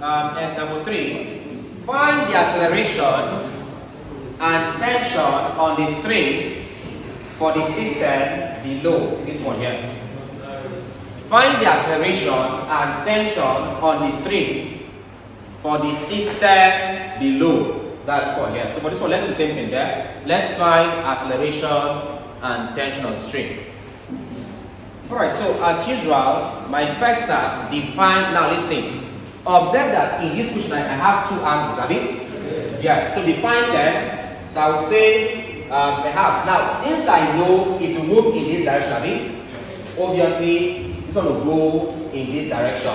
um, example 3. Find the acceleration and tension on the string for the system below. This one here. Find the acceleration and tension on the string for the system below. That's one here. So for this one, let's do the same thing there. Let's find acceleration and tension on string. Alright, so as usual, my first task, define, now listen. Observe that in this question I, have two angles, have you? Yeah, so define text. So I would say, um, perhaps, now since I know it will move in this direction, have you? Obviously, this one will go in this direction.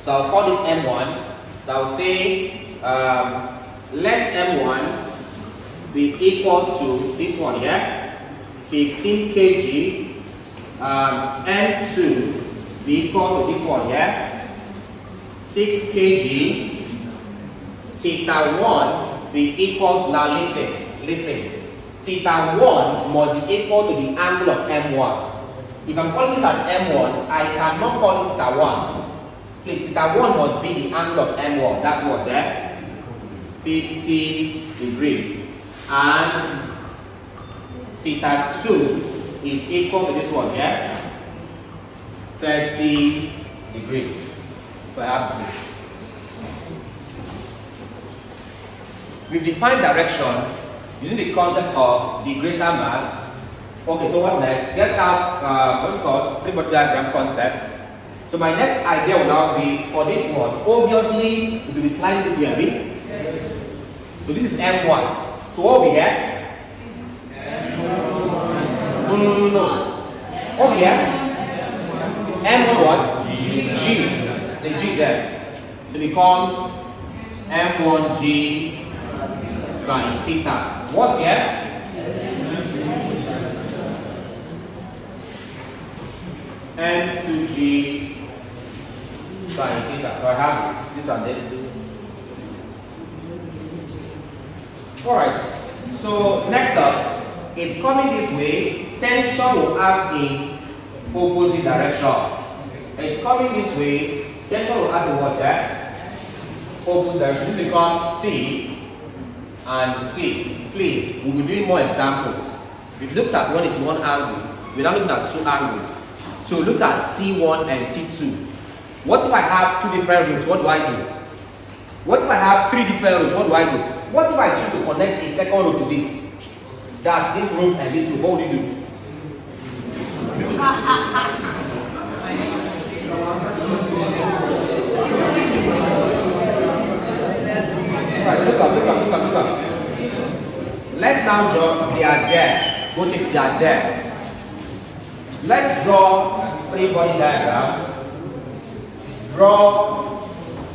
So I'll call this M1. So I'll say, um, let M1 be equal to this one here. 15 kg um, M2 be equal to this one here 6 kg theta 1 be equal to now listen listen. Theta 1 must be equal to the angle of M1 if I'm calling this as M1 I cannot call it theta 1 please theta 1 must be the angle of M1 that's what eh? there 50 degrees and theta 2 is equal to this one, yeah? 30 degrees. I. We've defined direction using the concept of the greater mass. Okay, so what next? Get out uh, what's called free body diagram concept. So my next idea will now be for this one. Obviously, it will be slightly this way, right? So this is M1. So what we get? No, no, no, no. Over here. M1 what? G. The G there. So it becomes M1G sine theta. What's here? M2G sine theta. So I have this, this and this. Alright. So next up, it's coming this way, tension will act in opposite direction. It's coming this way, in what there? Opposite direction. This becomes T and T. Please, we'll be doing more examples. We've looked at one is one angle. We're now looking at two angles. So look at T1 and T2. What if I have two different rooms? What do I do? What if I have three different rooms? What do I do? What if I choose to connect a second row to this? That's this room and this room. What would you do? Look up, look up, look up, look up. Let's now draw, are there. Go they are there. Let's draw free body diagram. Draw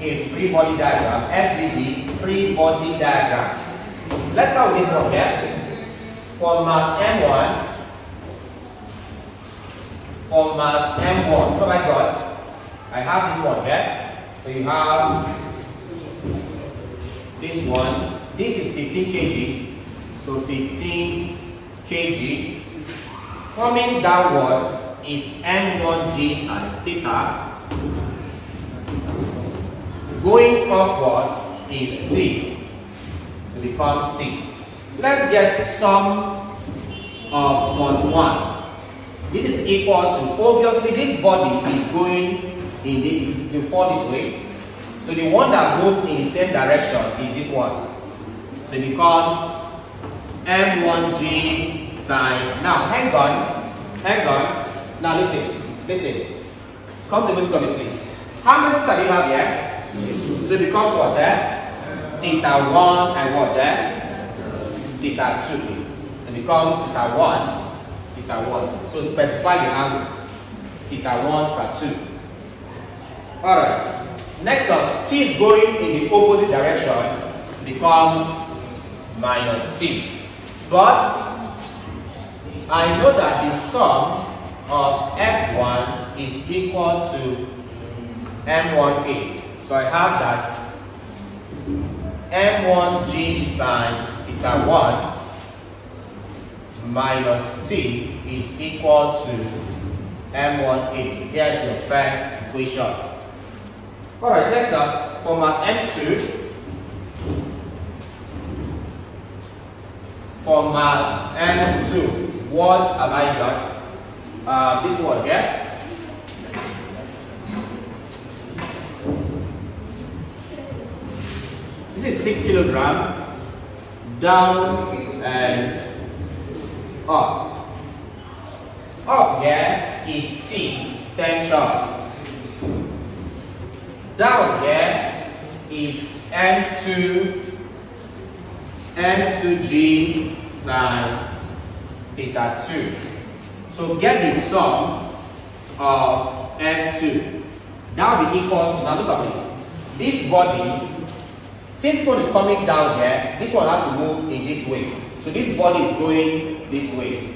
a free body diagram, FBD, free body diagram. Let's start with this one here. For mass M1, for mass M1, what have I got? I have this one here. So you have this one. This is 15 kg. So 15 kg. Coming downward is M1G sine theta. Going upward is T. So becomes T. Let's get sum of force 1. This is equal to, obviously this body is going in the, to fall this way. So the one that moves in the same direction is this one. So it becomes M1G sine. Now hang on, hang on. Now listen, listen. Come to me to this please. How many theta do you have here? So it becomes what there? Theta 1 and what there? Theta 2 please. It becomes theta 1, theta 1. So specify the angle. Theta 1, theta 2. Alright. Next up, T is going in the opposite direction, becomes minus T. But I know that the sum of F1 is equal to M1A. So I have that M1G sine theta 1 minus T is equal to M1A. Here's your first equation. Alright, next up, for mass M2, for mass M2, what have I got? Uh, this one here. This is 6 kilogram down and up. Up here is T, tension. Down here is M2, M2G sine theta 2. So get the sum of F2. That will be equal to, now look at this. This body, since one is coming down here, this one has to move in this way. So this body is going this way.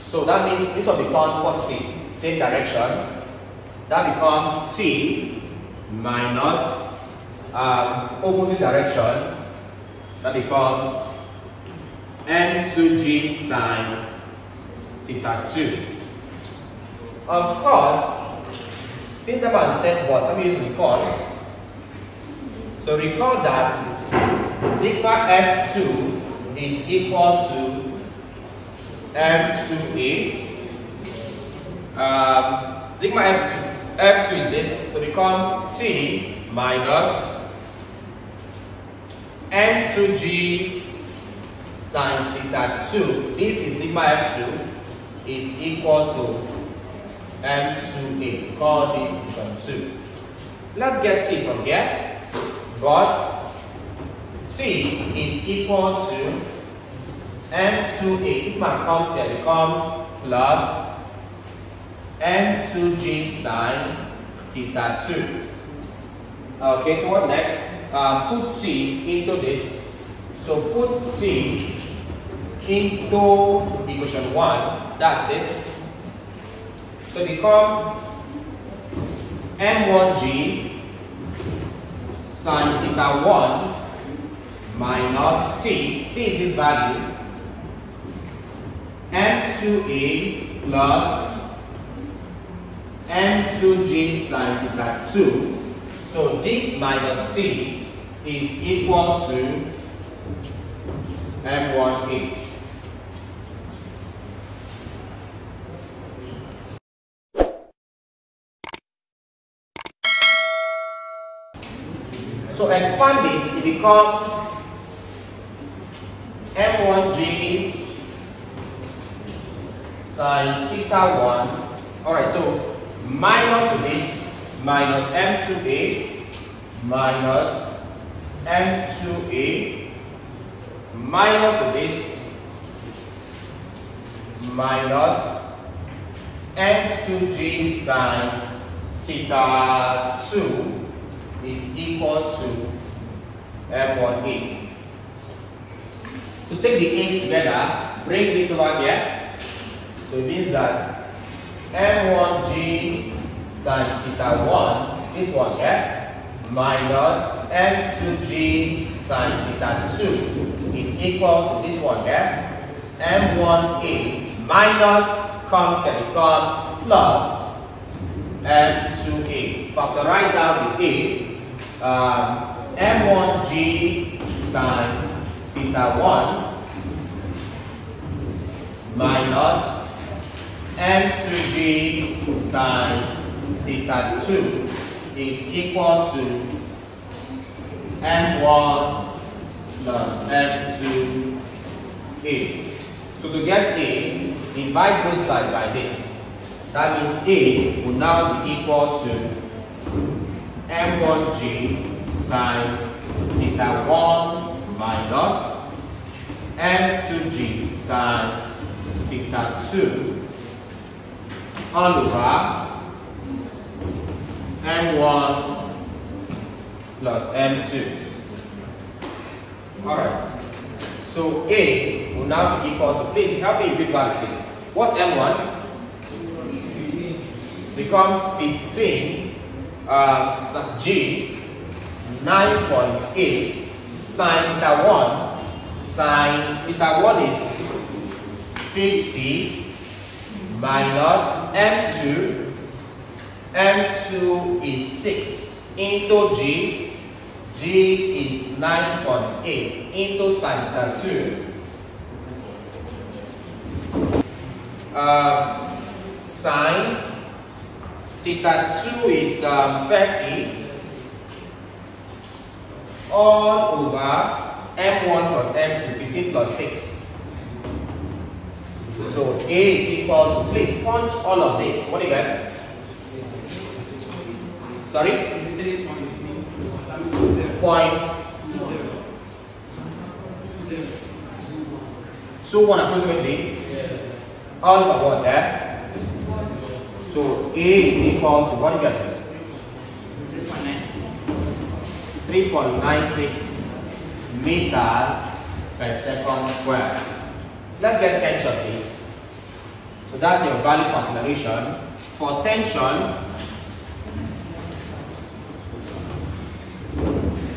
So that means this one becomes positive, same direction. That becomes T minus um, opposite direction. That becomes M2G sine theta 2. Of course, since on step what, let me use recall. So recall that sigma F2 is equal to M2A. Um, sigma F2, F2 is this, so it becomes T minus M2G sine theta 2. This is sigma F2 is equal to M2A. Call this equation 2. Let's get T from here. But T is equal to M2A. This man comes here becomes plus M2G sine theta 2. Okay, so what next? Um, put C into this. So put C into equation 1. That's this. So it becomes M1G sine theta 1 minus T. T is this value. M2A plus M2G sine theta 2 so this minus t is equal to m1h. So expand this, it becomes m1g sine theta 1. Alright, so minus to this minus M2A minus M2A minus this minus M2G sine theta 2 is equal to M1A. To take the A's together, bring this over here. So it means that M1G sine theta 1, this one here, minus m2g sine theta 2 is equal to this one here, m1a minus comes and becomes plus m2a. Factorize out the a, um, m1g sine theta 1 minus m2g sine theta 2 is equal to m1 plus m2 a. So to get a, divide both sides by this. That means a will now be equal to m1g sine theta 1 minus m2g sine theta 2 all over M1 plus M2. Alright. So A will now be equal to, please help me big values please. What's M1? 15. Becomes 15 uh, G 9.8 sine theta 1 sine theta 1 is 50 minus M2 M2 is 6 into G. G is 9.8 into sine theta 2. Uh, sine theta 2 is um, 30 all over m1 plus m2, 15 plus 6. So A is equal to, please punch all of this. What do you get? Sorry? Point two one approximately. All over what there? So A is equal to what you get? 3.96 meters per second square. Let's get tension please. So that's your value for acceleration. For tension,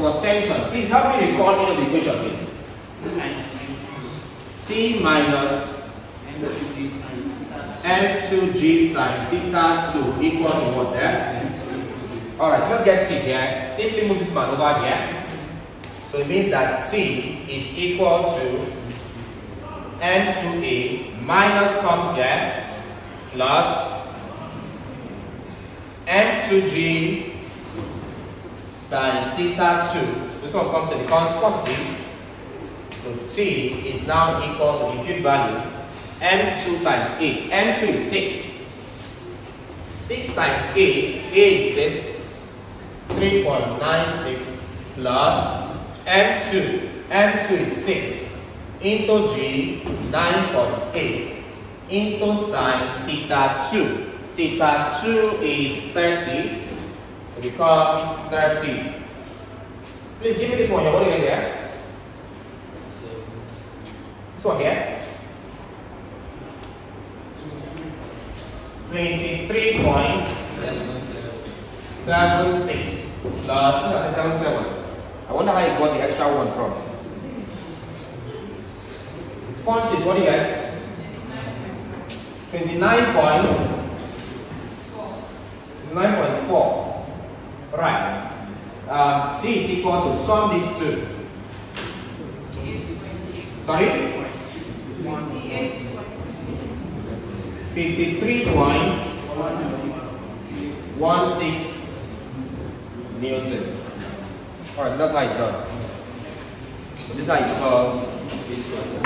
for tension, please help me recall any of the equation please. C minus m2g sine theta 2 equal to what there? Alright, so let's get T here. Simply move this man over here. So it means that C is equal to M2A minus comes here plus M2G sine theta 2. This one comes and becomes positive. So T is now equal to the input value M2 times A. M2 is 6. 6 times A, A is this 3.96 plus M2. M2 is 6 into G 9.8 into sine theta 2. Theta 2 is 30. Becomes 30. Please give me this one here. What do you get there? This one here. 23.76 plus, I think 77. I wonder how you got the extra one from. Point is what do you get? 29 points. 9.4. Right. Um, C is equal to sum these two. Sorry? 53 points. 1 6 Newton. Alright, so that's how it's done. This is how you solve this question.